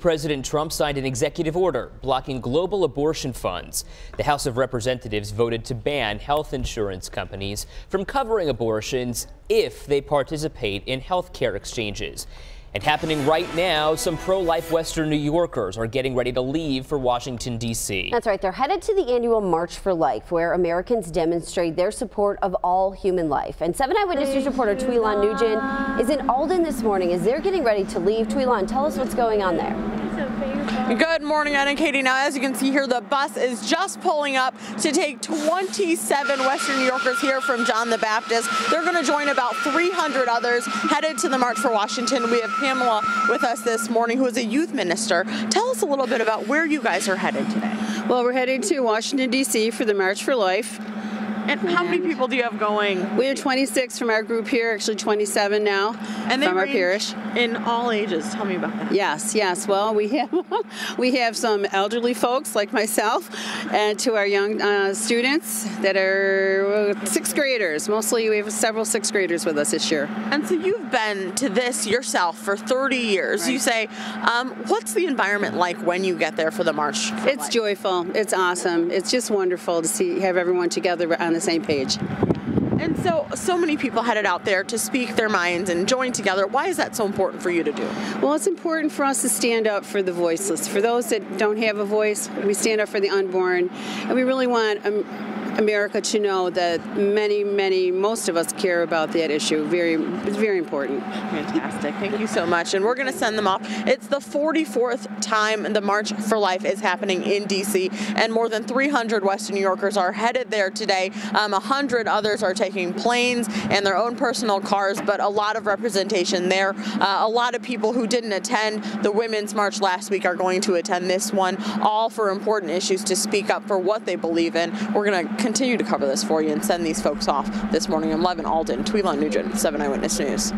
President Trump signed an executive order blocking global abortion funds. The House of Representatives voted to ban health insurance companies from covering abortions if they participate in health care exchanges. And happening right now, some pro-life Western New Yorkers are getting ready to leave for Washington, D.C. That's right. They're headed to the annual March for Life, where Americans demonstrate their support of all human life. And 7 Eyewitness News reporter Tweelon Nugent is in Alden this morning as they're getting ready to leave. Tweelon, tell us what's going on there. Good morning, Ed and Katie. Now, as you can see here, the bus is just pulling up to take 27 Western New Yorkers here from John the Baptist. They're going to join about 300 others headed to the March for Washington. We have Pamela with us this morning, who is a youth minister. Tell us a little bit about where you guys are headed today. Well, we're headed to Washington, D.C. for the March for Life. And how many people do you have going? We have 26 from our group here, actually 27 now and from our parish. In all ages. Tell me about that. Yes, yes. Well, we have we have some elderly folks like myself, and to our young uh, students that are sixth graders. Mostly, we have several sixth graders with us this year. And so you've been to this yourself for 30 years. Right. You say, um, what's the environment like when you get there for the march? For it's life? joyful. It's awesome. It's just wonderful to see have everyone together on the same page. And so, so many people headed out there to speak their minds and join together. Why is that so important for you to do? Well, it's important for us to stand up for the voiceless. For those that don't have a voice, we stand up for the unborn. And we really want um, America to know that many, many, most of us care about that issue. Very, it's very important. Fantastic. Thank you so much. And we're going to send them off. It's the 44th time the March for Life is happening in D.C. and more than 300 Western New Yorkers are headed there today. Um, 100 others are taking planes and their own personal cars, but a lot of representation there. Uh, a lot of people who didn't attend the Women's March last week are going to attend this one, all for important issues to speak up for what they believe in. We're going to continue to cover this for you and send these folks off this morning. I'm Levin Alden, Tweelon Nugent, 7 Eyewitness News.